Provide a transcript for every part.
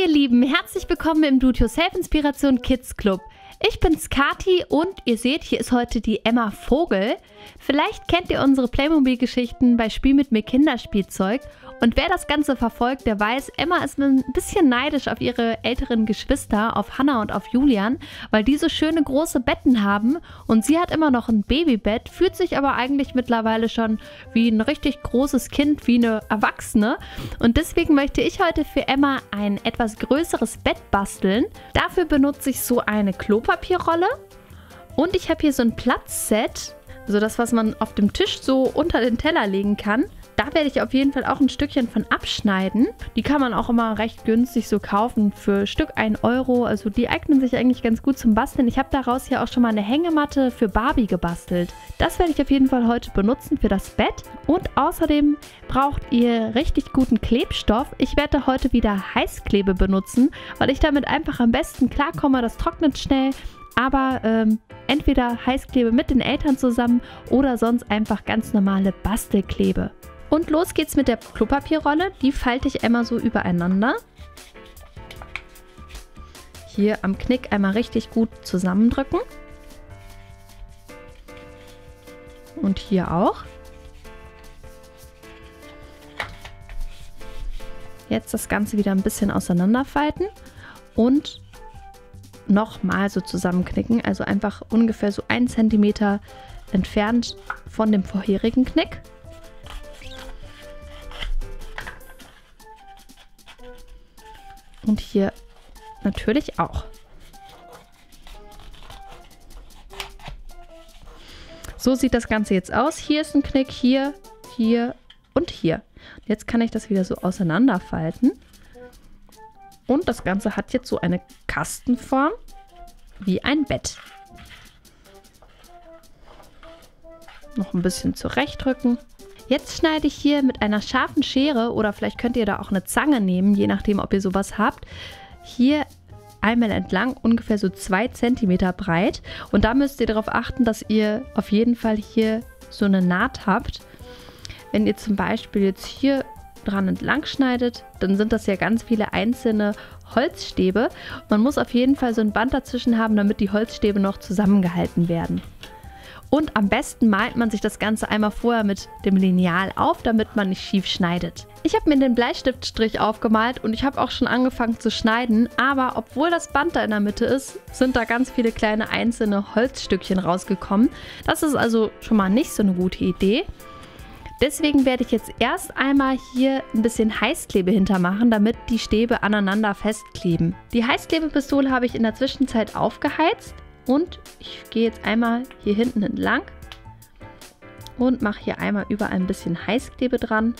ihr Lieben, herzlich willkommen im Do-It-Yourself Inspiration Kids Club. Ich bin's Kati und ihr seht, hier ist heute die Emma Vogel. Vielleicht kennt ihr unsere Playmobil-Geschichten bei Spiel mit mir Kinderspielzeug. Und wer das Ganze verfolgt, der weiß, Emma ist ein bisschen neidisch auf ihre älteren Geschwister, auf Hannah und auf Julian, weil die so schöne große Betten haben. Und sie hat immer noch ein Babybett, fühlt sich aber eigentlich mittlerweile schon wie ein richtig großes Kind, wie eine Erwachsene. Und deswegen möchte ich heute für Emma ein etwas größeres Bett basteln. Dafür benutze ich so eine Klopapierrolle. Und ich habe hier so ein Platzset, also das, was man auf dem Tisch so unter den Teller legen kann. Da werde ich auf jeden Fall auch ein Stückchen von abschneiden. Die kann man auch immer recht günstig so kaufen für Stück 1 Euro. Also die eignen sich eigentlich ganz gut zum Basteln. Ich habe daraus hier auch schon mal eine Hängematte für Barbie gebastelt. Das werde ich auf jeden Fall heute benutzen für das Bett. Und außerdem braucht ihr richtig guten Klebstoff. Ich werde heute wieder Heißklebe benutzen, weil ich damit einfach am besten klarkomme. Das trocknet schnell aber ähm, entweder Heißklebe mit den Eltern zusammen oder sonst einfach ganz normale Bastelklebe. Und los geht's mit der Klopapierrolle. Die falte ich einmal so übereinander. Hier am Knick einmal richtig gut zusammendrücken. Und hier auch. Jetzt das Ganze wieder ein bisschen auseinanderfalten und nochmal so zusammenknicken. Also einfach ungefähr so ein Zentimeter entfernt von dem vorherigen Knick. Und hier natürlich auch. So sieht das Ganze jetzt aus. Hier ist ein Knick, hier, hier und hier. Jetzt kann ich das wieder so auseinanderfalten. Und das Ganze hat jetzt so eine Kastenform wie ein Bett. Noch ein bisschen zurechtrücken. Jetzt schneide ich hier mit einer scharfen Schere oder vielleicht könnt ihr da auch eine Zange nehmen, je nachdem, ob ihr sowas habt. Hier einmal entlang, ungefähr so 2 cm breit. Und da müsst ihr darauf achten, dass ihr auf jeden Fall hier so eine Naht habt. Wenn ihr zum Beispiel jetzt hier dran entlang schneidet, dann sind das ja ganz viele einzelne Holzstäbe. Man muss auf jeden Fall so ein Band dazwischen haben, damit die Holzstäbe noch zusammengehalten werden. Und am besten malt man sich das Ganze einmal vorher mit dem Lineal auf, damit man nicht schief schneidet. Ich habe mir den Bleistiftstrich aufgemalt und ich habe auch schon angefangen zu schneiden, aber obwohl das Band da in der Mitte ist, sind da ganz viele kleine einzelne Holzstückchen rausgekommen. Das ist also schon mal nicht so eine gute Idee. Deswegen werde ich jetzt erst einmal hier ein bisschen Heißklebe hintermachen, damit die Stäbe aneinander festkleben. Die Heißklebepistole habe ich in der Zwischenzeit aufgeheizt und ich gehe jetzt einmal hier hinten entlang und mache hier einmal überall ein bisschen Heißklebe dran.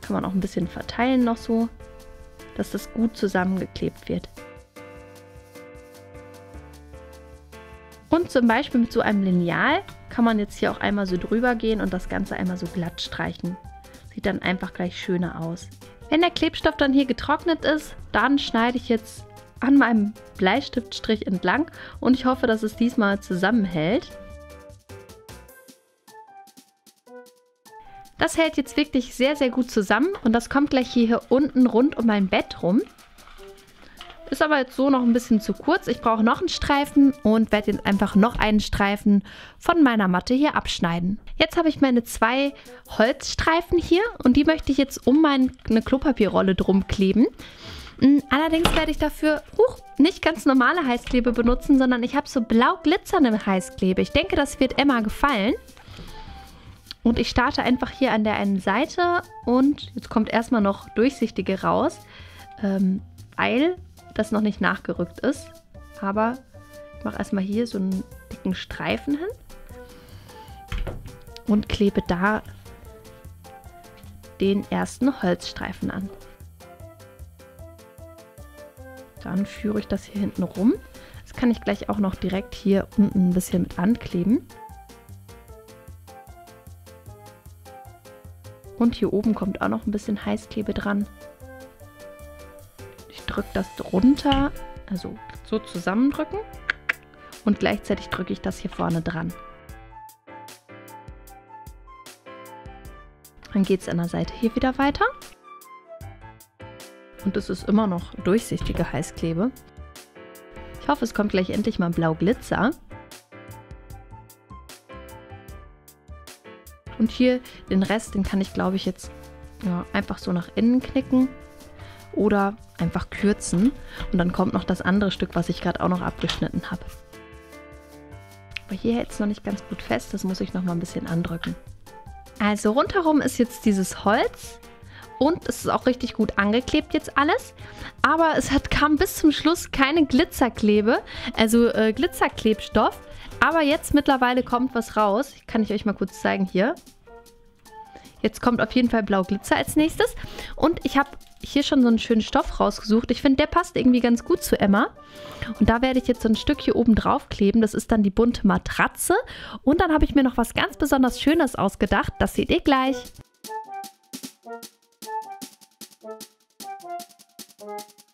Kann man auch ein bisschen verteilen noch so, dass das gut zusammengeklebt wird. Und zum Beispiel mit so einem Lineal kann man jetzt hier auch einmal so drüber gehen und das Ganze einmal so glatt streichen. Sieht dann einfach gleich schöner aus. Wenn der Klebstoff dann hier getrocknet ist, dann schneide ich jetzt an meinem Bleistiftstrich entlang und ich hoffe, dass es diesmal zusammenhält. Das hält jetzt wirklich sehr, sehr gut zusammen und das kommt gleich hier unten rund um mein Bett rum. Ist aber jetzt so noch ein bisschen zu kurz. Ich brauche noch einen Streifen und werde jetzt einfach noch einen Streifen von meiner Matte hier abschneiden. Jetzt habe ich meine zwei Holzstreifen hier und die möchte ich jetzt um meine Klopapierrolle drum kleben. Mm, allerdings werde ich dafür huch, nicht ganz normale Heißklebe benutzen, sondern ich habe so blau glitzernde Heißklebe. Ich denke, das wird Emma gefallen. Und ich starte einfach hier an der einen Seite und jetzt kommt erstmal noch durchsichtige raus, ähm, weil das noch nicht nachgerückt ist. Aber ich mache erstmal hier so einen dicken Streifen hin und klebe da den ersten Holzstreifen an. Dann führe ich das hier hinten rum. Das kann ich gleich auch noch direkt hier unten ein bisschen mit ankleben. Und hier oben kommt auch noch ein bisschen Heißklebe dran. Ich drücke das drunter, also so zusammendrücken. Und gleichzeitig drücke ich das hier vorne dran. Dann geht es an der Seite hier wieder weiter. Und es ist immer noch durchsichtige Heißklebe. Ich hoffe, es kommt gleich endlich mal Blau Glitzer. Und hier den Rest, den kann ich glaube ich jetzt ja, einfach so nach innen knicken oder einfach kürzen. Und dann kommt noch das andere Stück, was ich gerade auch noch abgeschnitten habe. Aber hier hält es noch nicht ganz gut fest, das muss ich noch mal ein bisschen andrücken. Also rundherum ist jetzt dieses Holz und es ist auch richtig gut angeklebt jetzt alles. Aber es hat, kam bis zum Schluss keine Glitzerklebe, also äh, Glitzerklebstoff. Aber jetzt mittlerweile kommt was raus. Kann ich euch mal kurz zeigen hier. Jetzt kommt auf jeden Fall Blau Glitzer als nächstes. Und ich habe hier schon so einen schönen Stoff rausgesucht. Ich finde, der passt irgendwie ganz gut zu Emma. Und da werde ich jetzt so ein Stück hier oben drauf kleben. Das ist dann die bunte Matratze. Und dann habe ich mir noch was ganz besonders Schönes ausgedacht. Das seht ihr gleich. Thank you.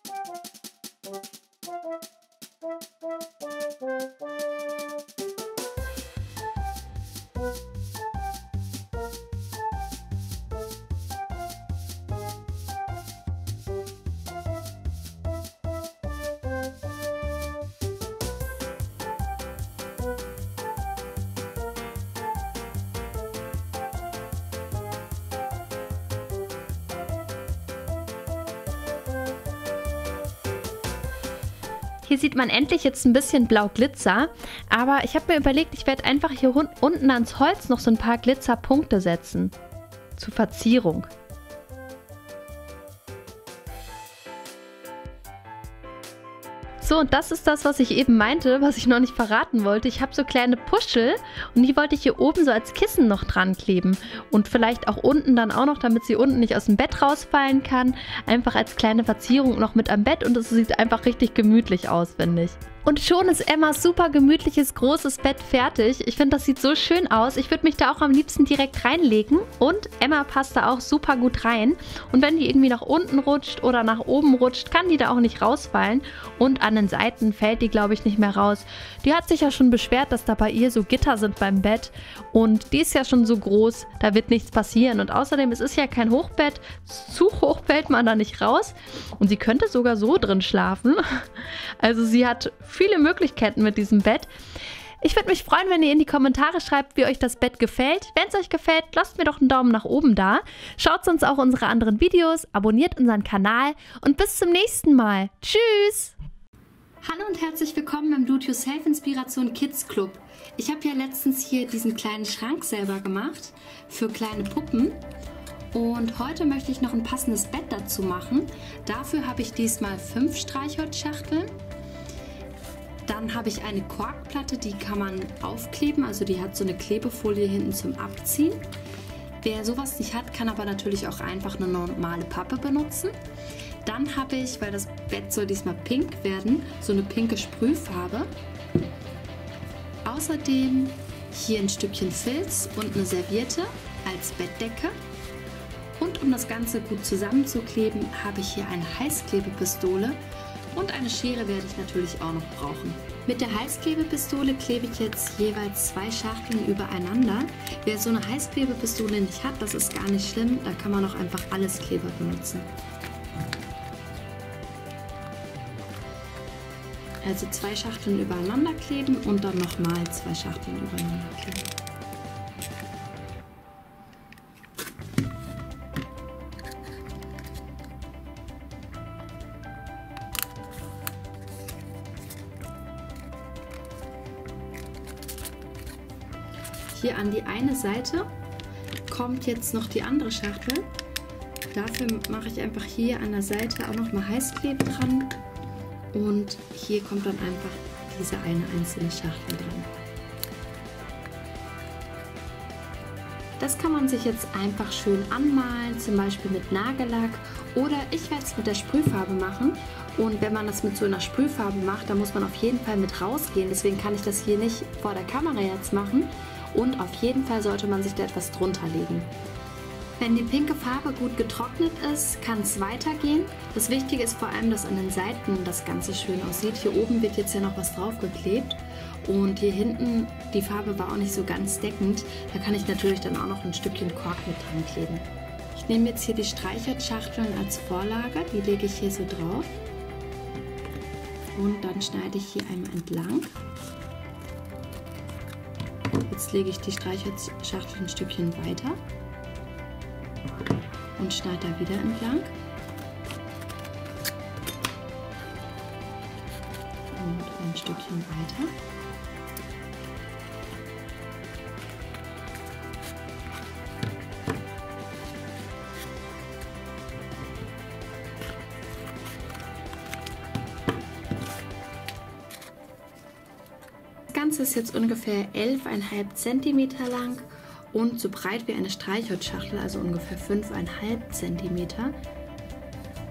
Hier sieht man endlich jetzt ein bisschen blau Glitzer, aber ich habe mir überlegt, ich werde einfach hier unten ans Holz noch so ein paar Glitzerpunkte setzen. Zur Verzierung. So, und das ist das, was ich eben meinte, was ich noch nicht verraten wollte. Ich habe so kleine Puschel und die wollte ich hier oben so als Kissen noch dran kleben. Und vielleicht auch unten dann auch noch, damit sie unten nicht aus dem Bett rausfallen kann. Einfach als kleine Verzierung noch mit am Bett und es sieht einfach richtig gemütlich aus, finde ich. Und schon ist Emmas super gemütliches, großes Bett fertig. Ich finde, das sieht so schön aus. Ich würde mich da auch am liebsten direkt reinlegen. Und Emma passt da auch super gut rein. Und wenn die irgendwie nach unten rutscht oder nach oben rutscht, kann die da auch nicht rausfallen. Und an den Seiten fällt die, glaube ich, nicht mehr raus. Die hat sich ja schon beschwert, dass da bei ihr so Gitter sind beim Bett. Und die ist ja schon so groß, da wird nichts passieren. Und außerdem, es ist ja kein Hochbett. Zu hoch fällt man da nicht raus. Und sie könnte sogar so drin schlafen. Also sie hat viele Möglichkeiten mit diesem Bett. Ich würde mich freuen, wenn ihr in die Kommentare schreibt, wie euch das Bett gefällt. Wenn es euch gefällt, lasst mir doch einen Daumen nach oben da. Schaut sonst auch unsere anderen Videos, abonniert unseren Kanal und bis zum nächsten Mal. Tschüss! Hallo und herzlich willkommen im Do It Yourself Inspiration Kids Club. Ich habe ja letztens hier diesen kleinen Schrank selber gemacht für kleine Puppen und heute möchte ich noch ein passendes Bett dazu machen. Dafür habe ich diesmal fünf Streichholzschachteln dann habe ich eine Korkplatte, die kann man aufkleben, also die hat so eine Klebefolie hinten zum Abziehen. Wer sowas nicht hat, kann aber natürlich auch einfach eine normale Pappe benutzen. Dann habe ich, weil das Bett soll diesmal pink werden, so eine pinke Sprühfarbe. Außerdem hier ein Stückchen Filz und eine Serviette als Bettdecke. Und um das Ganze gut zusammenzukleben, habe ich hier eine Heißklebepistole und eine Schere werde ich natürlich auch noch brauchen. Mit der Heißklebepistole klebe ich jetzt jeweils zwei Schachteln übereinander. Wer so eine Heißklebepistole nicht hat, das ist gar nicht schlimm, da kann man auch einfach alles Kleber benutzen. Also zwei Schachteln übereinander kleben und dann nochmal zwei Schachteln übereinander kleben. Hier an die eine Seite kommt jetzt noch die andere Schachtel. Dafür mache ich einfach hier an der Seite auch noch mal Heißklebe dran und hier kommt dann einfach diese eine einzelne Schachtel dran. Das kann man sich jetzt einfach schön anmalen, zum Beispiel mit Nagellack oder ich werde es mit der Sprühfarbe machen. Und wenn man das mit so einer Sprühfarbe macht, dann muss man auf jeden Fall mit rausgehen. Deswegen kann ich das hier nicht vor der Kamera jetzt machen, und auf jeden Fall sollte man sich da etwas drunter legen. Wenn die pinke Farbe gut getrocknet ist, kann es weitergehen. Das Wichtige ist vor allem, dass an den Seiten das Ganze schön aussieht. Hier oben wird jetzt ja noch was draufgeklebt und hier hinten, die Farbe war auch nicht so ganz deckend. Da kann ich natürlich dann auch noch ein Stückchen Kork mit dran kleben. Ich nehme jetzt hier die Streichertschachteln als Vorlage, die lege ich hier so drauf. Und dann schneide ich hier einmal entlang. Jetzt lege ich die Streicherschachtel ein Stückchen weiter und schneide da wieder entlang. Und ein Stückchen weiter. Ganze ist jetzt ungefähr 11,5 cm lang und so breit wie eine Streichholzschachtel, also ungefähr 5,5 cm.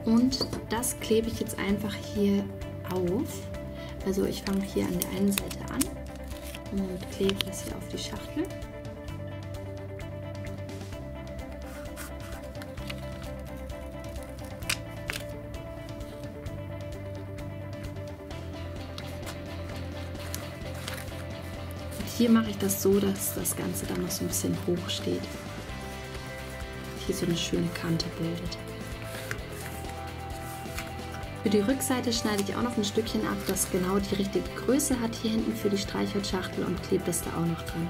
Und das klebe ich jetzt einfach hier auf. Also ich fange hier an der einen Seite an und klebe das hier auf die Schachtel. Hier mache ich das so, dass das Ganze dann noch so ein bisschen hoch steht. Hier so eine schöne Kante bildet. Für die Rückseite schneide ich auch noch ein Stückchen ab, das genau die richtige Größe hat hier hinten für die Streichholzschachtel und klebe das da auch noch dran.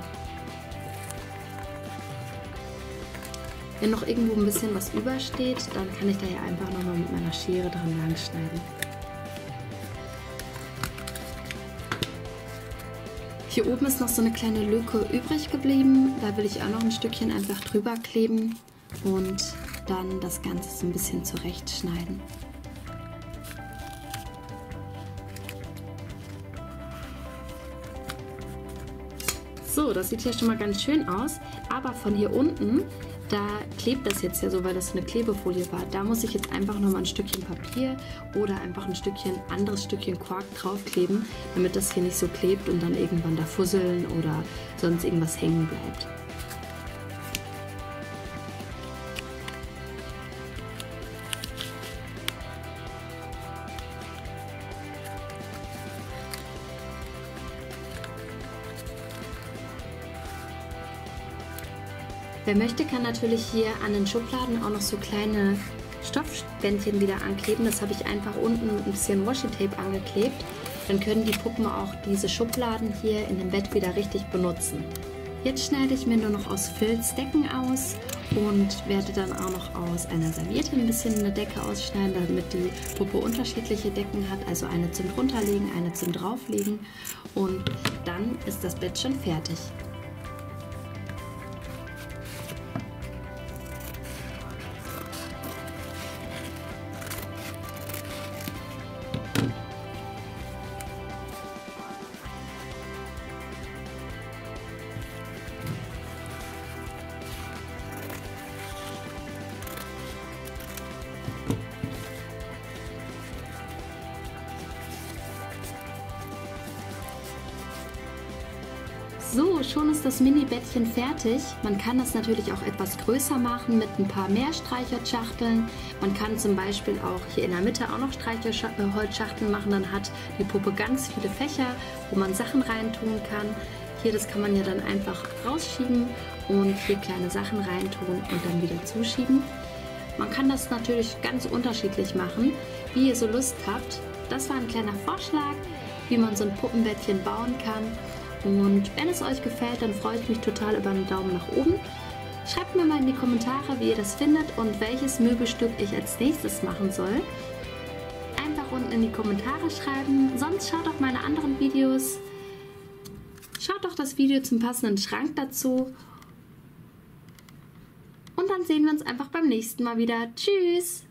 Wenn noch irgendwo ein bisschen was übersteht, dann kann ich da ja einfach nochmal mit meiner Schere dran lang schneiden. Hier oben ist noch so eine kleine Lücke übrig geblieben. Da will ich auch noch ein Stückchen einfach drüber kleben und dann das Ganze so ein bisschen zurechtschneiden. So, das sieht hier schon mal ganz schön aus, aber von hier unten da klebt das jetzt ja so, weil das eine Klebefolie war. Da muss ich jetzt einfach nochmal ein Stückchen Papier oder einfach ein Stückchen, anderes Stückchen Quark draufkleben, damit das hier nicht so klebt und dann irgendwann da fusseln oder sonst irgendwas hängen bleibt. Wer möchte, kann natürlich hier an den Schubladen auch noch so kleine Stoffbändchen wieder ankleben. Das habe ich einfach unten mit ein bisschen Washi-Tape angeklebt. Dann können die Puppen auch diese Schubladen hier in dem Bett wieder richtig benutzen. Jetzt schneide ich mir nur noch aus Filz Decken aus und werde dann auch noch aus einer Serviette ein bisschen eine Decke ausschneiden, damit die Puppe unterschiedliche Decken hat. Also eine zum drunterlegen, eine zum drauflegen und dann ist das Bett schon fertig. Mini-Bettchen fertig. Man kann das natürlich auch etwas größer machen mit ein paar mehr Streichholzschachteln. Man kann zum Beispiel auch hier in der Mitte auch noch Streichholzschachteln machen. Dann hat die Puppe ganz viele Fächer, wo man Sachen reintun kann. Hier, das kann man ja dann einfach rausschieben und hier kleine Sachen reintun und dann wieder zuschieben. Man kann das natürlich ganz unterschiedlich machen, wie ihr so Lust habt. Das war ein kleiner Vorschlag, wie man so ein Puppenbettchen bauen kann. Und wenn es euch gefällt, dann freue ich mich total über einen Daumen nach oben. Schreibt mir mal in die Kommentare, wie ihr das findet und welches Möbelstück ich als nächstes machen soll. Einfach unten in die Kommentare schreiben. Sonst schaut auch meine anderen Videos. Schaut doch das Video zum passenden Schrank dazu. Und dann sehen wir uns einfach beim nächsten Mal wieder. Tschüss!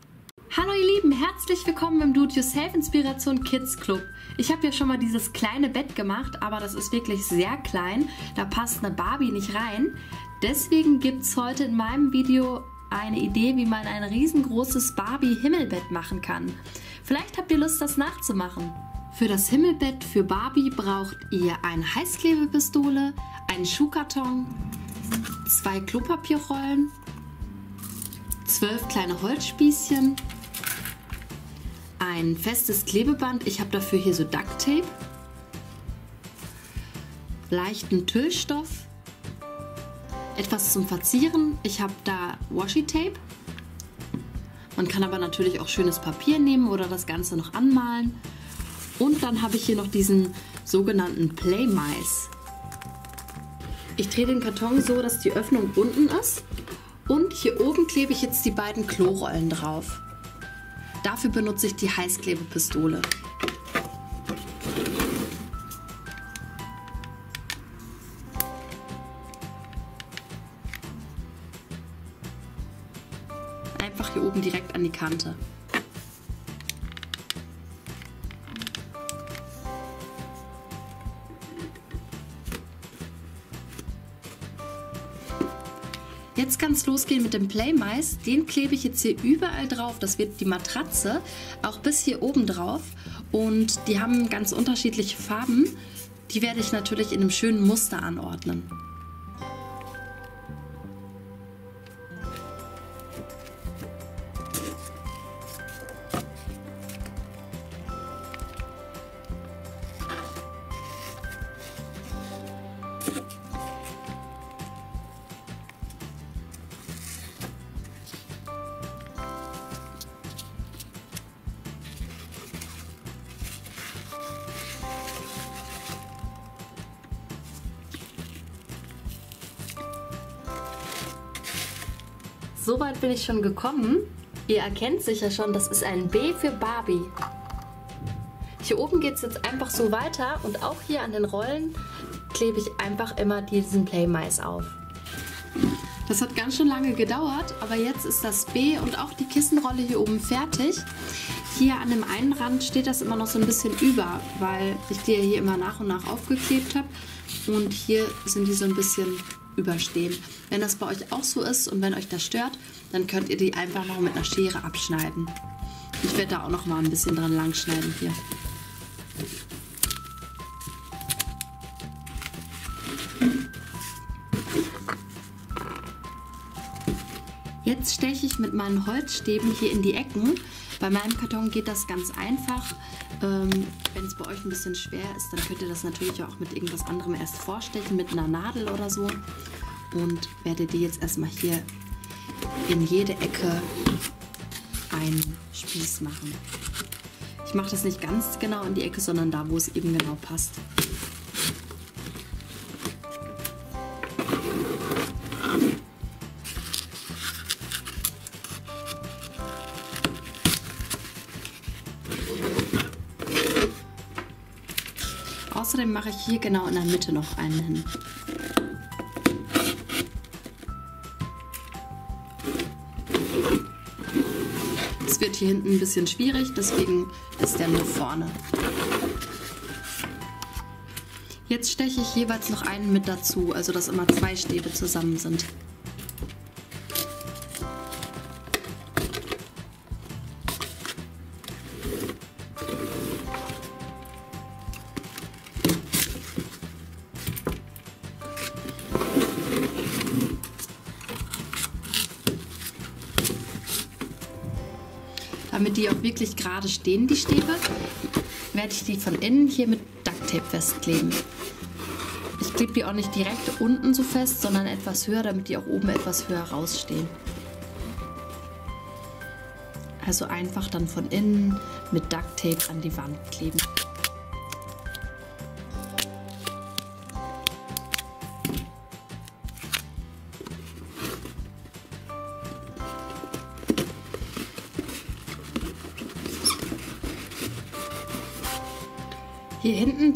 Hallo ihr Lieben, herzlich willkommen im Do-It-Yourself Inspiration Kids Club. Ich habe ja schon mal dieses kleine Bett gemacht, aber das ist wirklich sehr klein. Da passt eine Barbie nicht rein. Deswegen gibt es heute in meinem Video eine Idee, wie man ein riesengroßes Barbie-Himmelbett machen kann. Vielleicht habt ihr Lust, das nachzumachen. Für das Himmelbett für Barbie braucht ihr eine Heißklebepistole, einen Schuhkarton, zwei Klopapierrollen, zwölf kleine Holzspießchen, ein festes Klebeband. Ich habe dafür hier so Duct Tape, leichten Tüllstoff, etwas zum Verzieren. Ich habe da Washi Tape Man kann aber natürlich auch schönes Papier nehmen oder das Ganze noch anmalen. Und dann habe ich hier noch diesen sogenannten Playmais. Ich drehe den Karton so, dass die Öffnung unten ist. Und hier oben klebe ich jetzt die beiden Klorollen drauf. Dafür benutze ich die Heißklebepistole. Einfach hier oben direkt an die Kante. Jetzt kann es losgehen mit dem Playmais. Den klebe ich jetzt hier überall drauf. Das wird die Matratze, auch bis hier oben drauf. Und die haben ganz unterschiedliche Farben. Die werde ich natürlich in einem schönen Muster anordnen. Soweit bin ich schon gekommen. Ihr erkennt sicher schon, das ist ein B für Barbie. Hier oben geht es jetzt einfach so weiter und auch hier an den Rollen klebe ich einfach immer diesen Playmais auf. Das hat ganz schön lange gedauert, aber jetzt ist das B und auch die Kissenrolle hier oben fertig. Hier an dem einen Rand steht das immer noch so ein bisschen über, weil ich die ja hier immer nach und nach aufgeklebt habe. Und hier sind die so ein bisschen überstehen. Wenn das bei euch auch so ist und wenn euch das stört, dann könnt ihr die einfach noch mit einer Schere abschneiden. Ich werde da auch noch mal ein bisschen dran lang schneiden hier. Jetzt steche ich mit meinen Holzstäben hier in die Ecken. Bei meinem Karton geht das ganz einfach. Ähm, Wenn es bei euch ein bisschen schwer ist, dann könnt ihr das natürlich auch mit irgendwas anderem erst vorstechen, mit einer Nadel oder so. Und werde die jetzt erstmal hier in jede Ecke einen Spieß machen. Ich mache das nicht ganz genau in die Ecke, sondern da, wo es eben genau passt. Außerdem mache ich hier genau in der Mitte noch einen. Wird hier hinten ein bisschen schwierig, deswegen ist der nur vorne. Jetzt steche ich jeweils noch einen mit dazu, also dass immer zwei Stäbe zusammen sind. Wirklich gerade stehen, die Stäbe, werde ich die von innen hier mit Ducktape festkleben. Ich klebe die auch nicht direkt unten so fest, sondern etwas höher, damit die auch oben etwas höher rausstehen. Also einfach dann von innen mit Ducktape an die Wand kleben.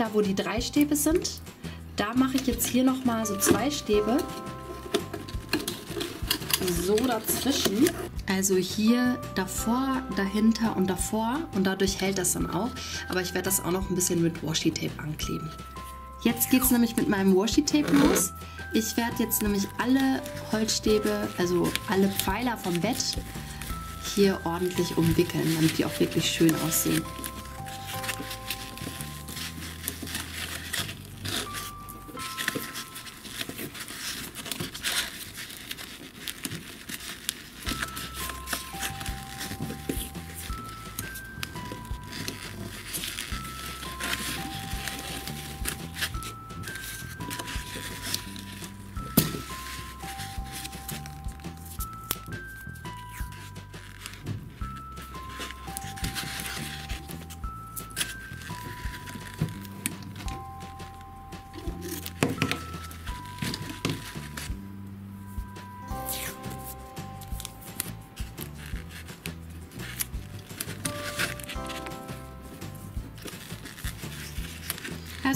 Da wo die drei Stäbe sind, da mache ich jetzt hier nochmal so zwei Stäbe. So dazwischen. Also hier davor, dahinter und davor. Und dadurch hält das dann auch. Aber ich werde das auch noch ein bisschen mit Washi-Tape ankleben. Jetzt geht es nämlich mit meinem Washi-Tape los. Ich werde jetzt nämlich alle Holzstäbe, also alle Pfeiler vom Bett hier ordentlich umwickeln, damit die auch wirklich schön aussehen.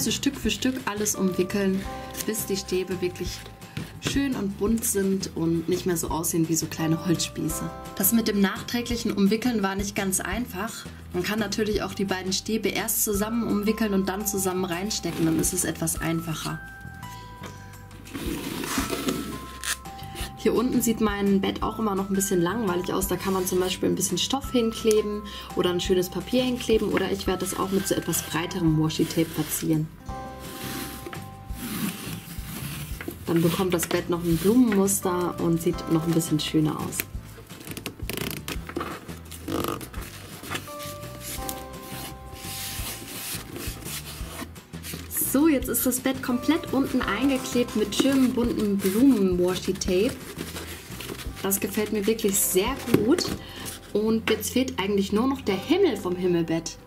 Also Stück für Stück alles umwickeln, bis die Stäbe wirklich schön und bunt sind und nicht mehr so aussehen wie so kleine Holzspieße. Das mit dem nachträglichen Umwickeln war nicht ganz einfach. Man kann natürlich auch die beiden Stäbe erst zusammen umwickeln und dann zusammen reinstecken, dann ist es etwas einfacher. Hier unten sieht mein Bett auch immer noch ein bisschen langweilig aus. Da kann man zum Beispiel ein bisschen Stoff hinkleben oder ein schönes Papier hinkleben oder ich werde das auch mit so etwas breiterem Washi-Tape verzieren. Dann bekommt das Bett noch ein Blumenmuster und sieht noch ein bisschen schöner aus. So, jetzt ist das Bett komplett unten eingeklebt mit schönem bunten Blumen-Washi-Tape. Das gefällt mir wirklich sehr gut. Und jetzt fehlt eigentlich nur noch der Himmel vom Himmelbett.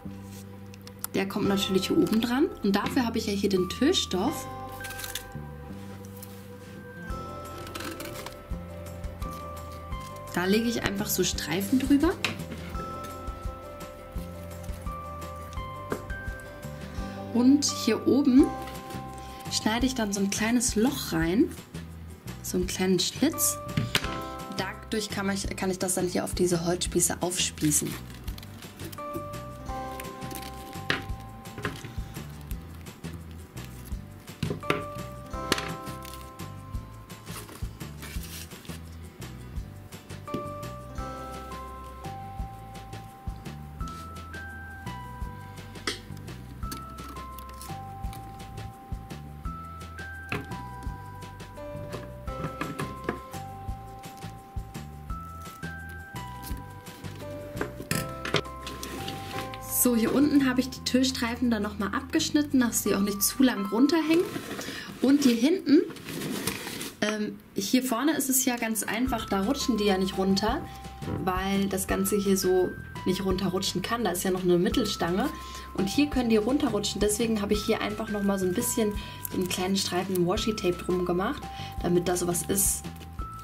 Der kommt natürlich hier oben dran. Und dafür habe ich ja hier den Tüllstoff. Da lege ich einfach so Streifen drüber. Und hier oben schneide ich dann so ein kleines Loch rein, so einen kleinen Schlitz. Dadurch kann ich, kann ich das dann hier auf diese Holzspieße aufspießen. Türstreifen dann nochmal abgeschnitten, dass sie auch nicht zu lang runterhängen. Und hier hinten, ähm, hier vorne ist es ja ganz einfach, da rutschen die ja nicht runter, weil das Ganze hier so nicht runterrutschen kann. Da ist ja noch eine Mittelstange. Und hier können die runterrutschen. Deswegen habe ich hier einfach nochmal so ein bisschen einen kleinen Streifen Washi-Tape drum gemacht, damit da sowas ist,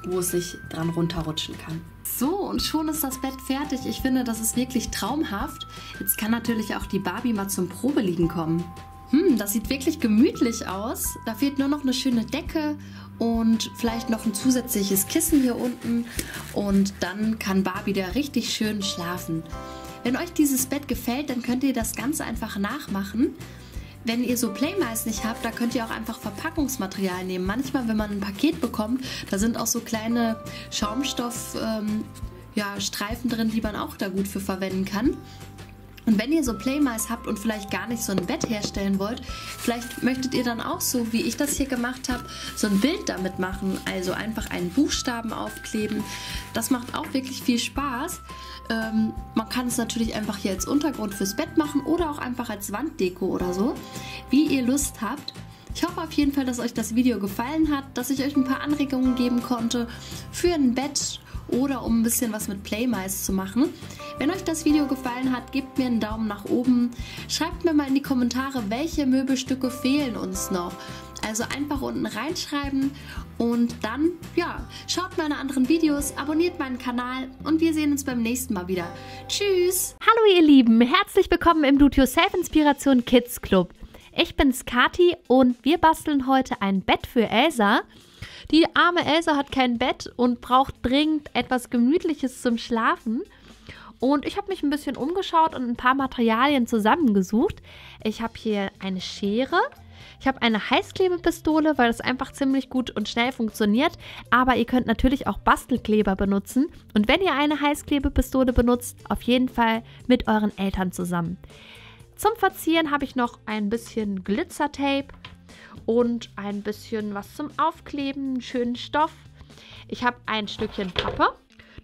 wo es nicht dran runterrutschen kann. So, und schon ist das Bett fertig. Ich finde, das ist wirklich traumhaft. Jetzt kann natürlich auch die Barbie mal zum Probeliegen kommen. Hm, das sieht wirklich gemütlich aus. Da fehlt nur noch eine schöne Decke und vielleicht noch ein zusätzliches Kissen hier unten. Und dann kann Barbie da richtig schön schlafen. Wenn euch dieses Bett gefällt, dann könnt ihr das Ganze einfach nachmachen. Wenn ihr so Playmice nicht habt, da könnt ihr auch einfach Verpackungsmaterial nehmen. Manchmal, wenn man ein Paket bekommt, da sind auch so kleine Schaumstoffstreifen ähm, ja, drin, die man auch da gut für verwenden kann. Und wenn ihr so Playmice habt und vielleicht gar nicht so ein Bett herstellen wollt, vielleicht möchtet ihr dann auch so, wie ich das hier gemacht habe, so ein Bild damit machen. Also einfach einen Buchstaben aufkleben. Das macht auch wirklich viel Spaß. Ähm, man kann es natürlich einfach hier als Untergrund fürs Bett machen oder auch einfach als Wanddeko oder so, wie ihr Lust habt. Ich hoffe auf jeden Fall, dass euch das Video gefallen hat, dass ich euch ein paar Anregungen geben konnte für ein Bett oder um ein bisschen was mit Playmice zu machen. Wenn euch das Video gefallen hat, gebt mir einen Daumen nach oben. Schreibt mir mal in die Kommentare, welche Möbelstücke fehlen uns noch. Also einfach unten reinschreiben und dann, ja, schaut meine anderen Videos, abonniert meinen Kanal und wir sehen uns beim nächsten Mal wieder. Tschüss! Hallo ihr Lieben, herzlich willkommen im Do-It-Yourself Inspiration Kids Club. Ich bin's Kati und wir basteln heute ein Bett für Elsa. Die arme Elsa hat kein Bett und braucht dringend etwas Gemütliches zum Schlafen. Und ich habe mich ein bisschen umgeschaut und ein paar Materialien zusammengesucht. Ich habe hier eine Schere, ich habe eine Heißklebepistole, weil das einfach ziemlich gut und schnell funktioniert. Aber ihr könnt natürlich auch Bastelkleber benutzen. Und wenn ihr eine Heißklebepistole benutzt, auf jeden Fall mit euren Eltern zusammen. Zum Verzieren habe ich noch ein bisschen Glitzertape und ein bisschen was zum Aufkleben, schönen Stoff. Ich habe ein Stückchen Pappe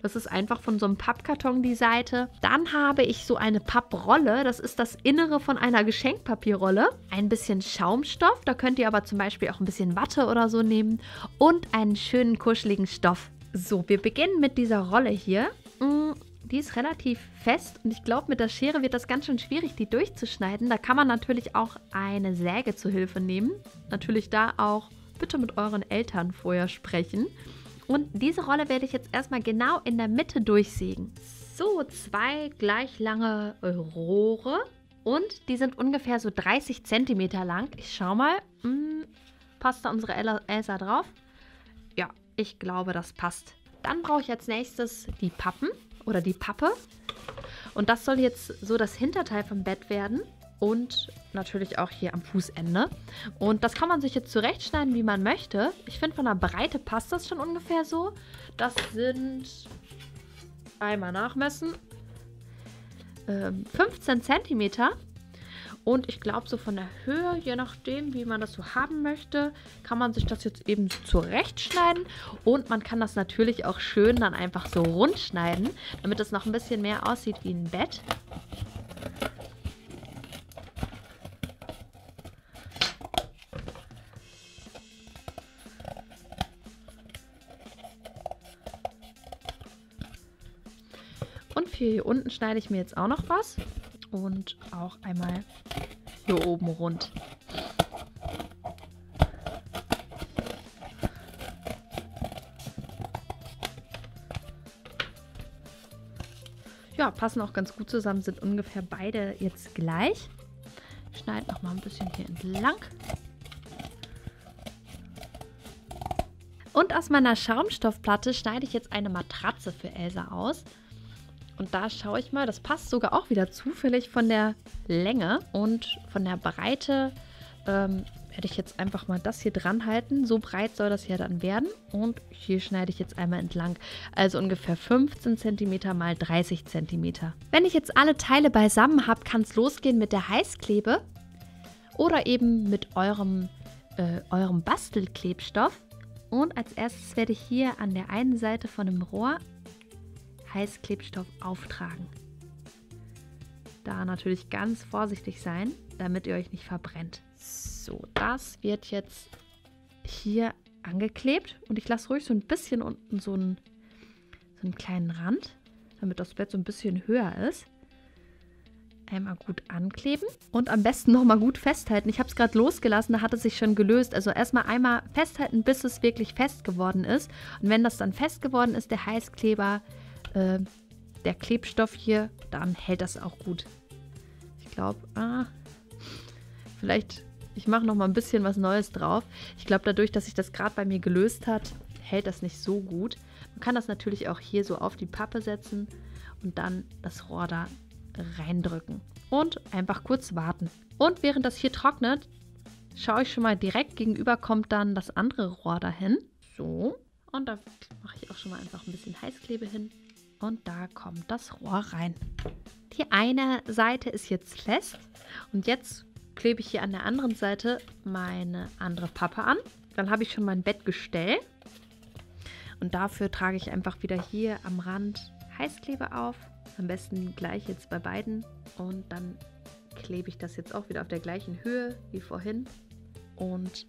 das ist einfach von so einem Pappkarton die Seite. Dann habe ich so eine Papprolle. Das ist das Innere von einer Geschenkpapierrolle. Ein bisschen Schaumstoff. Da könnt ihr aber zum Beispiel auch ein bisschen Watte oder so nehmen. Und einen schönen kuscheligen Stoff. So, wir beginnen mit dieser Rolle hier. Die ist relativ fest und ich glaube, mit der Schere wird das ganz schön schwierig, die durchzuschneiden. Da kann man natürlich auch eine Säge zu Hilfe nehmen. Natürlich da auch bitte mit euren Eltern vorher sprechen. Und diese Rolle werde ich jetzt erstmal genau in der Mitte durchsägen. So, zwei gleich lange Rohre. Und die sind ungefähr so 30 cm lang. Ich schau mal. Hm, passt da unsere Elsa drauf? Ja, ich glaube, das passt. Dann brauche ich als nächstes die Pappen oder die Pappe. Und das soll jetzt so das Hinterteil vom Bett werden und natürlich auch hier am Fußende. Und das kann man sich jetzt zurechtschneiden, wie man möchte. Ich finde, von der Breite passt das schon ungefähr so. Das sind, einmal nachmessen, 15 ähm, Zentimeter. Und ich glaube, so von der Höhe, je nachdem, wie man das so haben möchte, kann man sich das jetzt eben zurechtschneiden. Und man kann das natürlich auch schön dann einfach so rund schneiden, damit es noch ein bisschen mehr aussieht wie ein Bett. Und für hier unten schneide ich mir jetzt auch noch was. Und auch einmal hier oben rund. Ja, passen auch ganz gut zusammen, sind ungefähr beide jetzt gleich. Ich schneide noch mal ein bisschen hier entlang. Und aus meiner Schaumstoffplatte schneide ich jetzt eine Matratze für Elsa aus. Und da schaue ich mal, das passt sogar auch wieder zufällig von der Länge und von der Breite. Ähm, werde ich jetzt einfach mal das hier dran halten. So breit soll das ja dann werden. Und hier schneide ich jetzt einmal entlang. Also ungefähr 15 cm mal 30 cm. Wenn ich jetzt alle Teile beisammen habe, kann es losgehen mit der Heißklebe. Oder eben mit eurem, äh, eurem Bastelklebstoff. Und als erstes werde ich hier an der einen Seite von dem Rohr Heißklebstoff auftragen. Da natürlich ganz vorsichtig sein, damit ihr euch nicht verbrennt. So, das wird jetzt hier angeklebt und ich lasse ruhig so ein bisschen unten so einen, so einen kleinen Rand, damit das Bett so ein bisschen höher ist. Einmal gut ankleben und am besten nochmal gut festhalten. Ich habe es gerade losgelassen, da hat es sich schon gelöst. Also erstmal einmal festhalten, bis es wirklich fest geworden ist. Und wenn das dann fest geworden ist, der Heißkleber, äh, der Klebstoff hier, dann hält das auch gut. Ich glaube, ah, vielleicht, ich mache noch mal ein bisschen was Neues drauf. Ich glaube, dadurch, dass sich das gerade bei mir gelöst hat, hält das nicht so gut. Man kann das natürlich auch hier so auf die Pappe setzen und dann das Rohr da reindrücken. Und einfach kurz warten. Und während das hier trocknet, schaue ich schon mal direkt gegenüber kommt dann das andere Rohr dahin. So. Und da mache ich auch schon mal einfach ein bisschen Heißklebe hin. Und da kommt das Rohr rein. Die eine Seite ist jetzt fest. Und jetzt klebe ich hier an der anderen Seite meine andere Pappe an. Dann habe ich schon mein Bettgestell. Und dafür trage ich einfach wieder hier am Rand Heißklebe auf. Am besten gleich jetzt bei beiden. Und dann klebe ich das jetzt auch wieder auf der gleichen Höhe wie vorhin. Und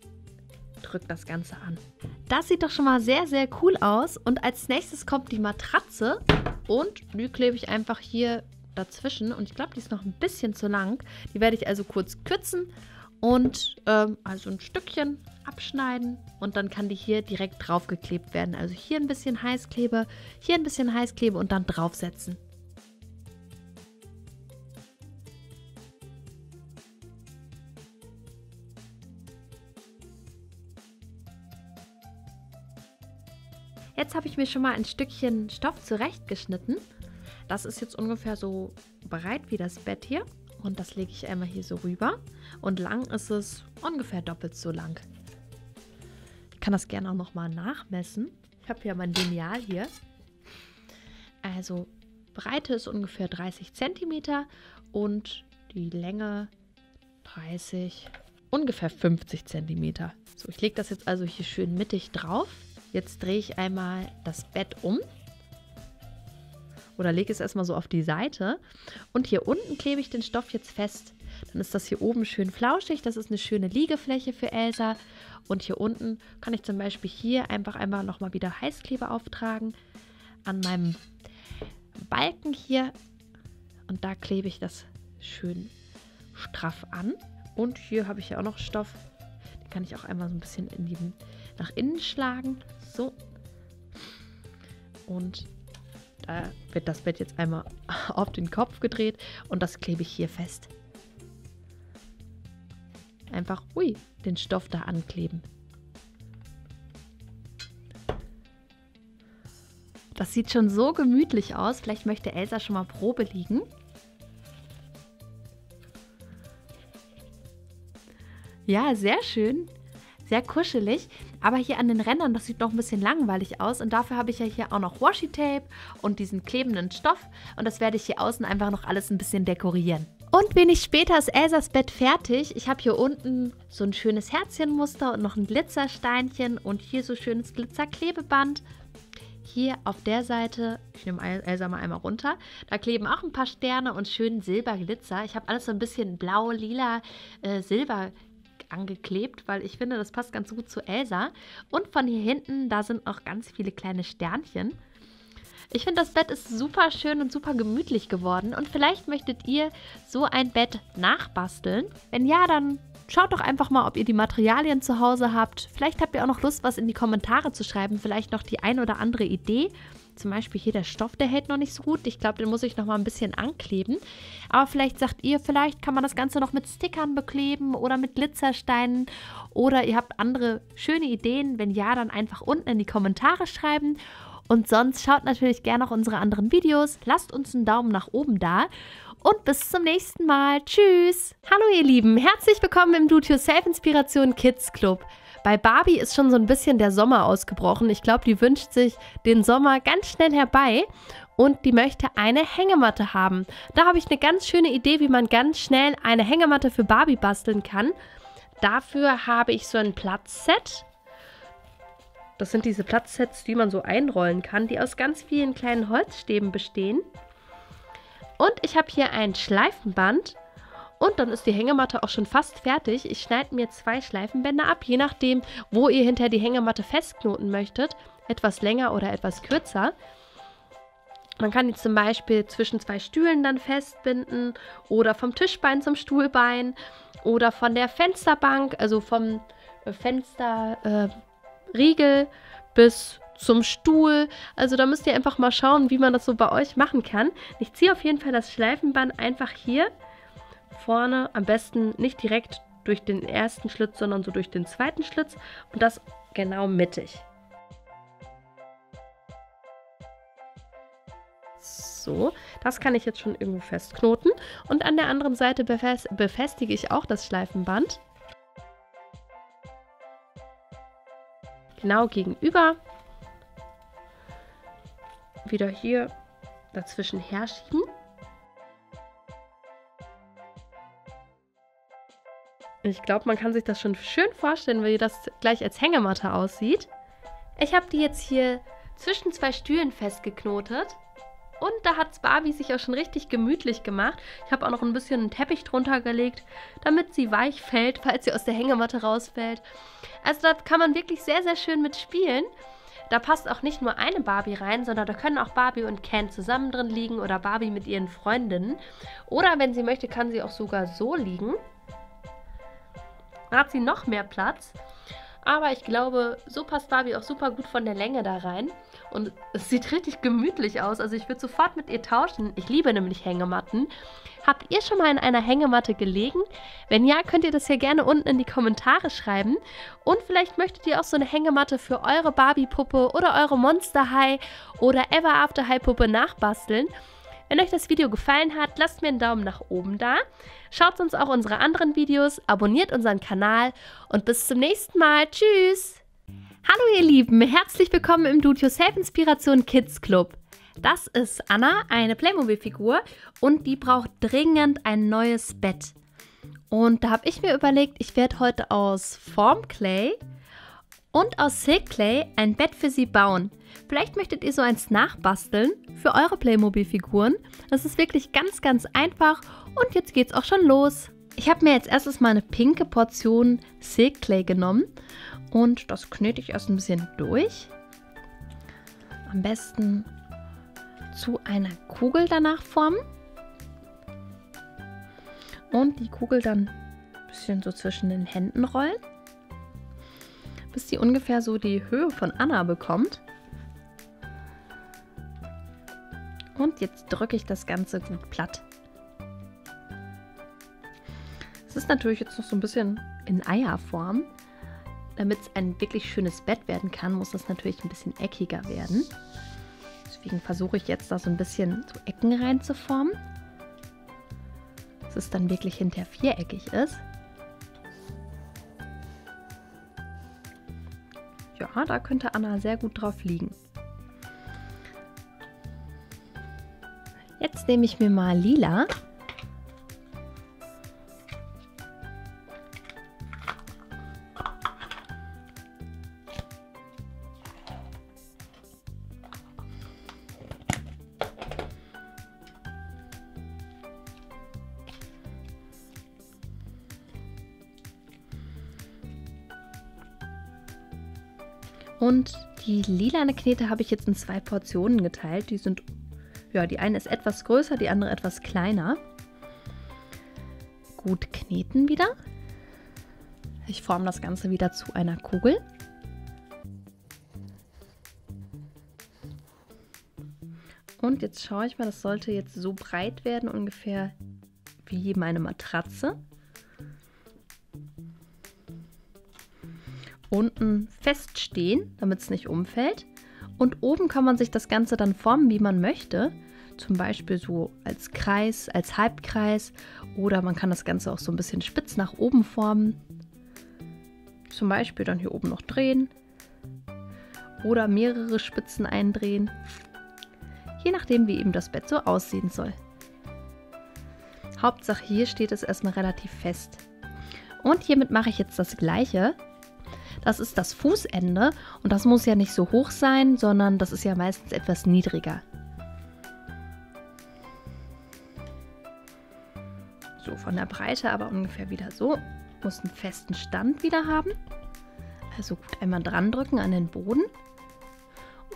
drücke das Ganze an. Das sieht doch schon mal sehr, sehr cool aus. Und als nächstes kommt die Matratze. Und die klebe ich einfach hier dazwischen. Und ich glaube, die ist noch ein bisschen zu lang. Die werde ich also kurz kürzen und ähm, also ein Stückchen abschneiden. Und dann kann die hier direkt draufgeklebt werden. Also hier ein bisschen Heißklebe, hier ein bisschen Heißklebe und dann draufsetzen. Jetzt habe ich mir schon mal ein Stückchen Stoff zurechtgeschnitten. Das ist jetzt ungefähr so breit wie das Bett hier. Und das lege ich einmal hier so rüber. Und lang ist es ungefähr doppelt so lang. Ich kann das gerne auch nochmal nachmessen. Ich habe ja mein Lineal hier. Also Breite ist ungefähr 30 cm und die Länge 30, ungefähr 50 cm. So, ich lege das jetzt also hier schön mittig drauf. Jetzt drehe ich einmal das Bett um. Oder lege es erstmal so auf die Seite. Und hier unten klebe ich den Stoff jetzt fest. Dann ist das hier oben schön flauschig. Das ist eine schöne Liegefläche für Elsa. Und hier unten kann ich zum Beispiel hier einfach einmal nochmal wieder Heißkleber auftragen. An meinem Balken hier. Und da klebe ich das schön straff an. Und hier habe ich ja auch noch Stoff. Kann ich auch einmal so ein bisschen in die, nach innen schlagen. So. Und da wird das Bett jetzt einmal auf den Kopf gedreht und das klebe ich hier fest. einfach, ui, den Stoff da ankleben. Das sieht schon so gemütlich aus. Vielleicht möchte Elsa schon mal Probe liegen. Ja, sehr schön. Sehr kuschelig. Aber hier an den Rändern, das sieht noch ein bisschen langweilig aus. Und dafür habe ich ja hier auch noch Washi-Tape und diesen klebenden Stoff. Und das werde ich hier außen einfach noch alles ein bisschen dekorieren. Und wenig später ist Elsas Bett fertig. Ich habe hier unten so ein schönes Herzchenmuster und noch ein Glitzersteinchen und hier so schönes Glitzerklebeband. Hier auf der Seite, ich nehme Elsa mal einmal runter, da kleben auch ein paar Sterne und schönen Silberglitzer. Ich habe alles so ein bisschen blau, lila, äh, silber angeklebt, weil ich finde, das passt ganz gut zu Elsa. Und von hier hinten, da sind auch ganz viele kleine Sternchen. Ich finde, das Bett ist super schön und super gemütlich geworden. Und vielleicht möchtet ihr so ein Bett nachbasteln. Wenn ja, dann schaut doch einfach mal, ob ihr die Materialien zu Hause habt. Vielleicht habt ihr auch noch Lust, was in die Kommentare zu schreiben. Vielleicht noch die ein oder andere Idee. Zum Beispiel hier der Stoff, der hält noch nicht so gut. Ich glaube, den muss ich noch mal ein bisschen ankleben. Aber vielleicht sagt ihr, vielleicht kann man das Ganze noch mit Stickern bekleben oder mit Glitzersteinen. Oder ihr habt andere schöne Ideen. Wenn ja, dann einfach unten in die Kommentare schreiben. Und sonst schaut natürlich gerne noch unsere anderen Videos. Lasst uns einen Daumen nach oben da. Und bis zum nächsten Mal. Tschüss. Hallo ihr Lieben, herzlich willkommen im Do-It-Yourself Inspiration Kids Club. Bei Barbie ist schon so ein bisschen der Sommer ausgebrochen. Ich glaube, die wünscht sich den Sommer ganz schnell herbei und die möchte eine Hängematte haben. Da habe ich eine ganz schöne Idee, wie man ganz schnell eine Hängematte für Barbie basteln kann. Dafür habe ich so ein Platzset. Das sind diese Platzsets, die man so einrollen kann, die aus ganz vielen kleinen Holzstäben bestehen. Und ich habe hier ein Schleifenband und dann ist die Hängematte auch schon fast fertig. Ich schneide mir zwei Schleifenbänder ab, je nachdem, wo ihr hinter die Hängematte festknoten möchtet. Etwas länger oder etwas kürzer. Man kann die zum Beispiel zwischen zwei Stühlen dann festbinden oder vom Tischbein zum Stuhlbein oder von der Fensterbank, also vom äh, Fensterriegel äh, bis zum Stuhl. Also da müsst ihr einfach mal schauen, wie man das so bei euch machen kann. Ich ziehe auf jeden Fall das Schleifenband einfach hier vorne, am besten nicht direkt durch den ersten Schlitz, sondern so durch den zweiten Schlitz und das genau mittig. So, das kann ich jetzt schon irgendwo festknoten. Und an der anderen Seite befest befestige ich auch das Schleifenband. Genau gegenüber. Wieder hier dazwischen herschieben. Ich glaube, man kann sich das schon schön vorstellen, wie das gleich als Hängematte aussieht. Ich habe die jetzt hier zwischen zwei Stühlen festgeknotet. Und da hat Barbie sich auch schon richtig gemütlich gemacht. Ich habe auch noch ein bisschen einen Teppich drunter gelegt, damit sie weich fällt, falls sie aus der Hängematte rausfällt. Also da kann man wirklich sehr, sehr schön mitspielen. Da passt auch nicht nur eine Barbie rein, sondern da können auch Barbie und Ken zusammen drin liegen oder Barbie mit ihren Freundinnen. Oder wenn sie möchte, kann sie auch sogar so liegen. Da hat sie noch mehr Platz. Aber ich glaube, so passt Barbie auch super gut von der Länge da rein. Und es sieht richtig gemütlich aus. Also ich würde sofort mit ihr tauschen. Ich liebe nämlich Hängematten. Habt ihr schon mal in einer Hängematte gelegen? Wenn ja, könnt ihr das hier gerne unten in die Kommentare schreiben. Und vielleicht möchtet ihr auch so eine Hängematte für eure Barbie-Puppe oder eure Monster High oder Ever After High Puppe nachbasteln. Wenn euch das Video gefallen hat, lasst mir einen Daumen nach oben da. Schaut uns auch unsere anderen Videos, abonniert unseren Kanal und bis zum nächsten Mal. Tschüss! Hallo ihr Lieben, herzlich willkommen im Do-It-Yourself Inspiration Kids Club. Das ist Anna, eine Playmobil-Figur und die braucht dringend ein neues Bett. Und da habe ich mir überlegt, ich werde heute aus Formclay und aus Silk ein Bett für sie bauen. Vielleicht möchtet ihr so eins nachbasteln für eure Playmobil-Figuren. Das ist wirklich ganz, ganz einfach und jetzt geht's auch schon los. Ich habe mir jetzt erstes mal eine pinke Portion Silk genommen und das knete ich erst ein bisschen durch. Am besten zu einer Kugel danach formen. Und die Kugel dann ein bisschen so zwischen den Händen rollen bis sie ungefähr so die Höhe von Anna bekommt. Und jetzt drücke ich das Ganze gut platt. Es ist natürlich jetzt noch so ein bisschen in Eierform. Damit es ein wirklich schönes Bett werden kann, muss das natürlich ein bisschen eckiger werden. Deswegen versuche ich jetzt da so ein bisschen so Ecken reinzuformen. Dass es dann wirklich hinterher viereckig ist. Ja, da könnte Anna sehr gut drauf liegen. Jetzt nehme ich mir mal lila Und die lilane Knete habe ich jetzt in zwei Portionen geteilt. Die sind, ja, die eine ist etwas größer, die andere etwas kleiner. Gut kneten wieder. Ich forme das Ganze wieder zu einer Kugel. Und jetzt schaue ich mal, das sollte jetzt so breit werden, ungefähr wie meine Matratze. Unten feststehen, damit es nicht umfällt. Und oben kann man sich das Ganze dann formen, wie man möchte. Zum Beispiel so als Kreis, als Halbkreis. Oder man kann das Ganze auch so ein bisschen spitz nach oben formen. Zum Beispiel dann hier oben noch drehen. Oder mehrere Spitzen eindrehen. Je nachdem, wie eben das Bett so aussehen soll. Hauptsache hier steht es erstmal relativ fest. Und hiermit mache ich jetzt das gleiche. Das ist das Fußende und das muss ja nicht so hoch sein, sondern das ist ja meistens etwas niedriger. So, von der Breite aber ungefähr wieder so. Muss einen festen Stand wieder haben. Also gut einmal dran drücken an den Boden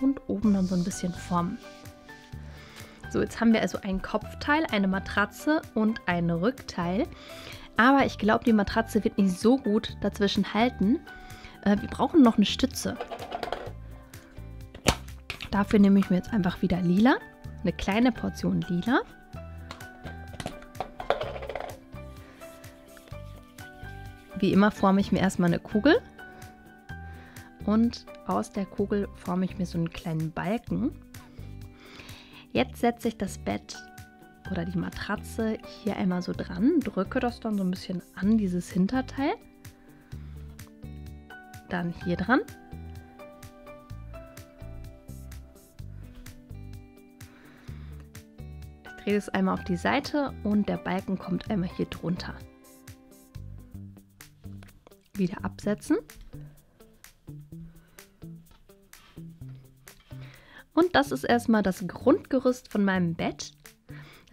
und oben dann so ein bisschen formen. So, jetzt haben wir also ein Kopfteil, eine Matratze und ein Rückteil. Aber ich glaube, die Matratze wird nicht so gut dazwischen halten. Äh, wir brauchen noch eine Stütze. Dafür nehme ich mir jetzt einfach wieder lila. Eine kleine Portion lila. Wie immer forme ich mir erstmal eine Kugel. Und aus der Kugel forme ich mir so einen kleinen Balken. Jetzt setze ich das Bett oder die Matratze hier einmal so dran, drücke das dann so ein bisschen an dieses Hinterteil dann hier dran. Ich drehe es einmal auf die Seite und der Balken kommt einmal hier drunter. Wieder absetzen. Und das ist erstmal das Grundgerüst von meinem Bett.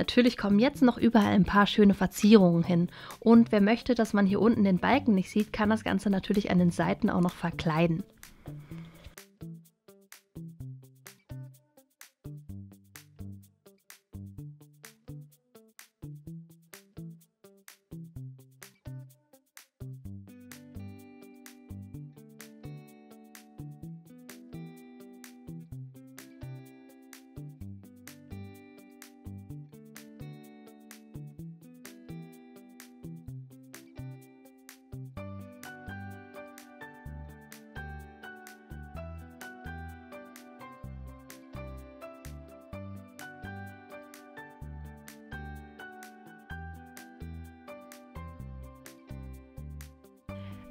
Natürlich kommen jetzt noch überall ein paar schöne Verzierungen hin. Und wer möchte, dass man hier unten den Balken nicht sieht, kann das Ganze natürlich an den Seiten auch noch verkleiden.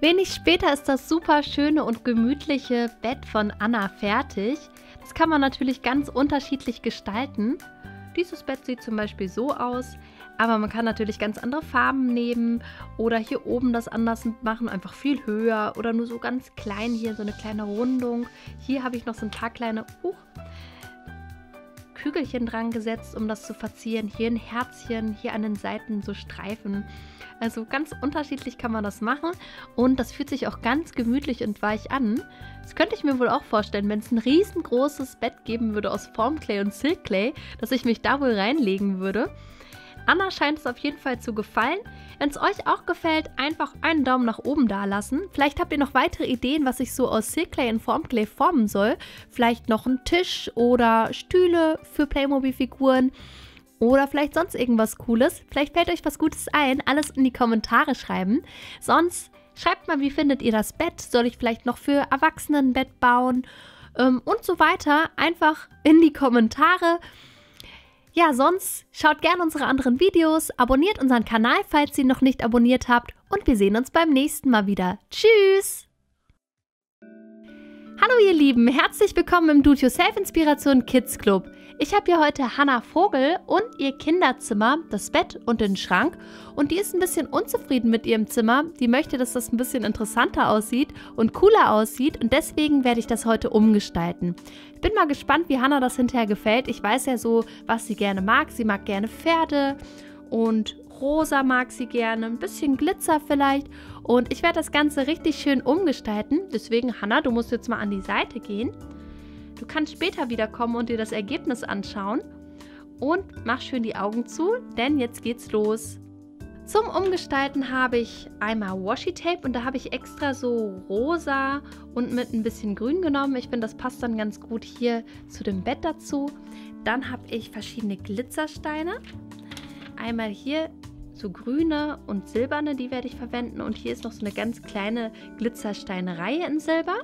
Wenig später ist das super schöne und gemütliche Bett von Anna fertig. Das kann man natürlich ganz unterschiedlich gestalten. Dieses Bett sieht zum Beispiel so aus, aber man kann natürlich ganz andere Farben nehmen oder hier oben das anders machen, einfach viel höher oder nur so ganz klein hier, so eine kleine Rundung. Hier habe ich noch so ein paar kleine uh, Kügelchen dran gesetzt, um das zu verzieren. Hier ein Herzchen, hier an den Seiten so Streifen. Also ganz unterschiedlich kann man das machen und das fühlt sich auch ganz gemütlich und weich an. Das könnte ich mir wohl auch vorstellen, wenn es ein riesengroßes Bett geben würde aus Formclay und Silkclay, dass ich mich da wohl reinlegen würde. Anna scheint es auf jeden Fall zu gefallen. Wenn es euch auch gefällt, einfach einen Daumen nach oben da lassen. Vielleicht habt ihr noch weitere Ideen, was ich so aus Silkclay und Formclay formen soll. Vielleicht noch einen Tisch oder Stühle für Playmobil-Figuren. Oder vielleicht sonst irgendwas Cooles. Vielleicht fällt euch was Gutes ein. Alles in die Kommentare schreiben. Sonst Schreibt mal, wie findet ihr das Bett? Soll ich vielleicht noch für Erwachsene ein Bett bauen? Ähm, und so weiter. Einfach in die Kommentare. Ja, sonst schaut gerne unsere anderen Videos, abonniert unseren Kanal, falls ihr ihn noch nicht abonniert habt und wir sehen uns beim nächsten Mal wieder. Tschüss! Hallo ihr Lieben, herzlich willkommen im Do-It-Yourself Inspiration Kids Club. Ich habe hier heute Hanna Vogel und ihr Kinderzimmer, das Bett und den Schrank und die ist ein bisschen unzufrieden mit ihrem Zimmer. Die möchte, dass das ein bisschen interessanter aussieht und cooler aussieht und deswegen werde ich das heute umgestalten. Ich bin mal gespannt, wie Hanna das hinterher gefällt. Ich weiß ja so, was sie gerne mag. Sie mag gerne Pferde und rosa mag sie gerne, ein bisschen Glitzer vielleicht. Und ich werde das Ganze richtig schön umgestalten. Deswegen, Hanna, du musst jetzt mal an die Seite gehen. Du kannst später wiederkommen und dir das Ergebnis anschauen. Und mach schön die Augen zu, denn jetzt geht's los. Zum Umgestalten habe ich einmal Washi Tape und da habe ich extra so rosa und mit ein bisschen grün genommen. Ich finde, das passt dann ganz gut hier zu dem Bett dazu. Dann habe ich verschiedene Glitzersteine. Einmal hier so grüne und silberne, die werde ich verwenden. Und hier ist noch so eine ganz kleine Glitzersteinerei in Silber.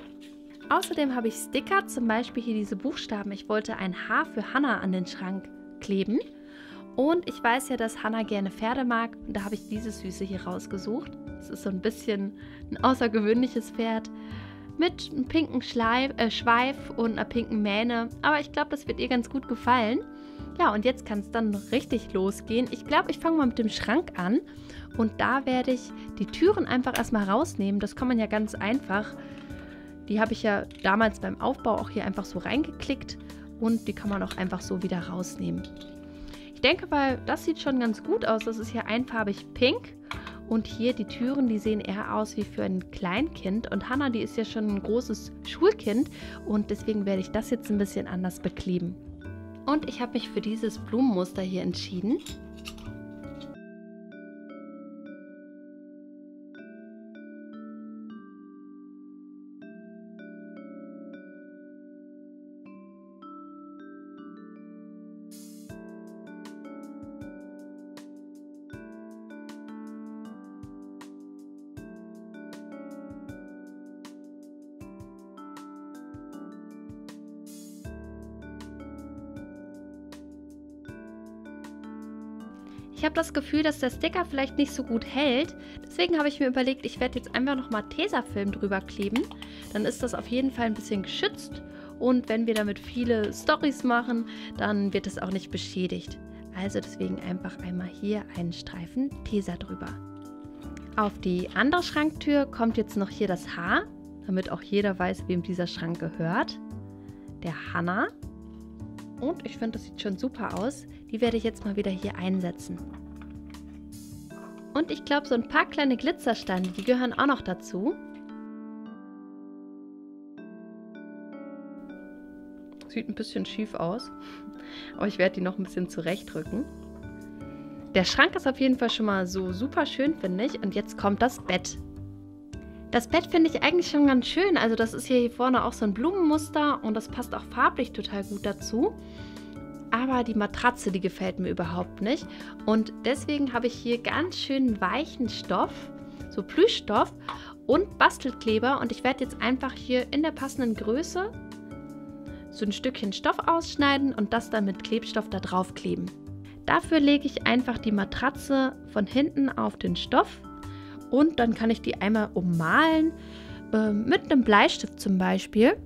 Außerdem habe ich Sticker, zum Beispiel hier diese Buchstaben. Ich wollte ein Haar für Hannah an den Schrank kleben. Und ich weiß ja, dass Hannah gerne Pferde mag. Und da habe ich dieses Süße hier rausgesucht. Es ist so ein bisschen ein außergewöhnliches Pferd mit einem pinken Schleif, äh, Schweif und einer pinken Mähne. Aber ich glaube, das wird ihr ganz gut gefallen. Ja, und jetzt kann es dann richtig losgehen. Ich glaube, ich fange mal mit dem Schrank an. Und da werde ich die Türen einfach erstmal rausnehmen. Das kann man ja ganz einfach. Die habe ich ja damals beim Aufbau auch hier einfach so reingeklickt. Und die kann man auch einfach so wieder rausnehmen. Ich denke weil das sieht schon ganz gut aus. Das ist hier einfarbig pink. Und hier die Türen, die sehen eher aus wie für ein Kleinkind. Und Hannah, die ist ja schon ein großes Schulkind. Und deswegen werde ich das jetzt ein bisschen anders bekleben. Und ich habe mich für dieses Blumenmuster hier entschieden. Das Gefühl, dass der Sticker vielleicht nicht so gut hält. Deswegen habe ich mir überlegt, ich werde jetzt einfach nochmal Tesafilm drüber kleben. Dann ist das auf jeden Fall ein bisschen geschützt. Und wenn wir damit viele Stories machen, dann wird es auch nicht beschädigt. Also deswegen einfach einmal hier einen Streifen Tesa drüber. Auf die andere Schranktür kommt jetzt noch hier das Haar, damit auch jeder weiß, wem dieser Schrank gehört. Der Hanna. Und ich finde, das sieht schon super aus. Die werde ich jetzt mal wieder hier einsetzen. Und ich glaube, so ein paar kleine Glitzersteine, die gehören auch noch dazu. Sieht ein bisschen schief aus, aber ich werde die noch ein bisschen zurechtrücken. Der Schrank ist auf jeden Fall schon mal so super schön, finde ich. Und jetzt kommt das Bett. Das Bett finde ich eigentlich schon ganz schön. Also das ist hier vorne auch so ein Blumenmuster und das passt auch farblich total gut dazu aber die Matratze, die gefällt mir überhaupt nicht. Und deswegen habe ich hier ganz schön weichen Stoff, so Plüschstoff und Bastelkleber. Und ich werde jetzt einfach hier in der passenden Größe so ein Stückchen Stoff ausschneiden und das dann mit Klebstoff da drauf kleben. Dafür lege ich einfach die Matratze von hinten auf den Stoff und dann kann ich die einmal ummalen äh, mit einem Bleistift zum Beispiel.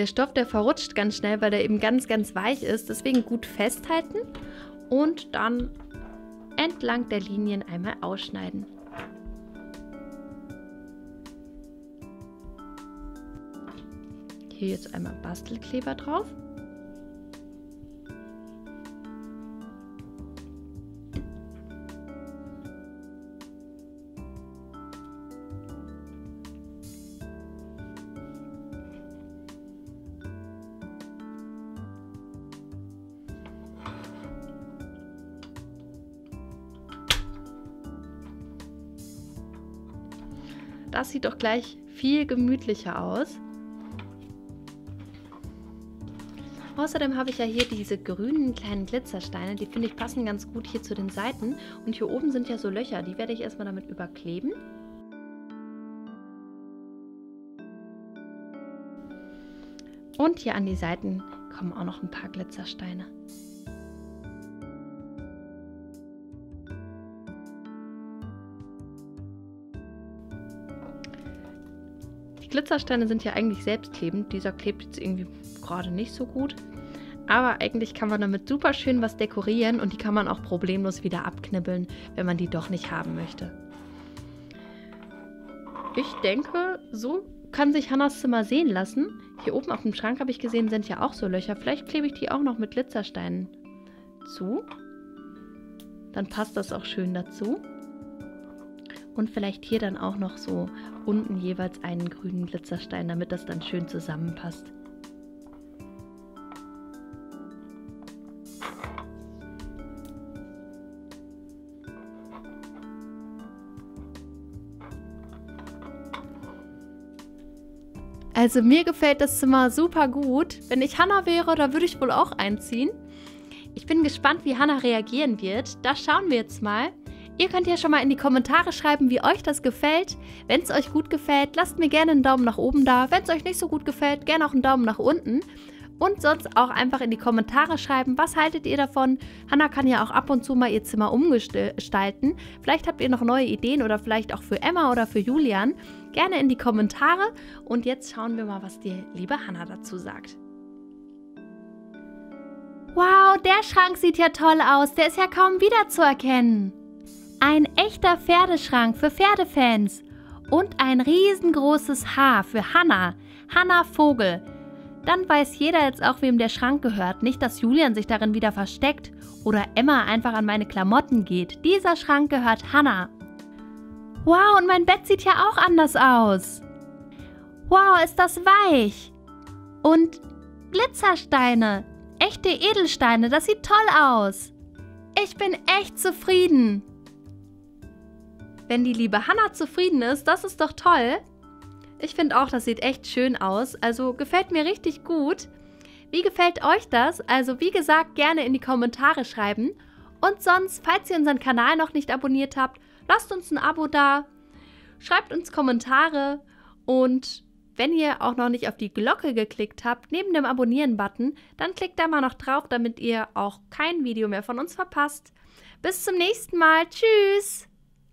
Der Stoff, der verrutscht ganz schnell, weil der eben ganz, ganz weich ist. Deswegen gut festhalten und dann entlang der Linien einmal ausschneiden. Hier jetzt einmal Bastelkleber drauf. Das sieht doch gleich viel gemütlicher aus. Außerdem habe ich ja hier diese grünen kleinen Glitzersteine. Die finde ich passen ganz gut hier zu den Seiten. Und hier oben sind ja so Löcher. Die werde ich erstmal damit überkleben. Und hier an die Seiten kommen auch noch ein paar Glitzersteine. Glitzersteine sind ja eigentlich selbstklebend. Dieser klebt jetzt irgendwie gerade nicht so gut. Aber eigentlich kann man damit super schön was dekorieren und die kann man auch problemlos wieder abknibbeln, wenn man die doch nicht haben möchte. Ich denke, so kann sich Hannas Zimmer sehen lassen. Hier oben auf dem Schrank habe ich gesehen, sind ja auch so Löcher. Vielleicht klebe ich die auch noch mit Glitzersteinen zu. Dann passt das auch schön dazu. Und vielleicht hier dann auch noch so unten jeweils einen grünen Glitzerstein, damit das dann schön zusammenpasst. Also mir gefällt das Zimmer super gut. Wenn ich Hannah wäre, da würde ich wohl auch einziehen. Ich bin gespannt, wie Hannah reagieren wird. Da schauen wir jetzt mal. Ihr könnt ja schon mal in die Kommentare schreiben, wie euch das gefällt. Wenn es euch gut gefällt, lasst mir gerne einen Daumen nach oben da. Wenn es euch nicht so gut gefällt, gerne auch einen Daumen nach unten. Und sonst auch einfach in die Kommentare schreiben, was haltet ihr davon? Hannah kann ja auch ab und zu mal ihr Zimmer umgestalten. Vielleicht habt ihr noch neue Ideen oder vielleicht auch für Emma oder für Julian. Gerne in die Kommentare. Und jetzt schauen wir mal, was die liebe Hannah dazu sagt. Wow, der Schrank sieht ja toll aus. Der ist ja kaum wiederzuerkennen. Ein echter Pferdeschrank für Pferdefans. Und ein riesengroßes Haar für Hannah. Hannah Vogel. Dann weiß jeder jetzt auch, wem der Schrank gehört. Nicht, dass Julian sich darin wieder versteckt oder Emma einfach an meine Klamotten geht. Dieser Schrank gehört Hannah. Wow, und mein Bett sieht ja auch anders aus. Wow, ist das weich. Und Glitzersteine. Echte Edelsteine, das sieht toll aus. Ich bin echt zufrieden. Wenn die liebe Hannah zufrieden ist, das ist doch toll. Ich finde auch, das sieht echt schön aus. Also gefällt mir richtig gut. Wie gefällt euch das? Also wie gesagt, gerne in die Kommentare schreiben. Und sonst, falls ihr unseren Kanal noch nicht abonniert habt, lasst uns ein Abo da. Schreibt uns Kommentare. Und wenn ihr auch noch nicht auf die Glocke geklickt habt, neben dem Abonnieren-Button, dann klickt da mal noch drauf, damit ihr auch kein Video mehr von uns verpasst. Bis zum nächsten Mal. Tschüss!